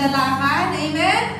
the Lord. Amen?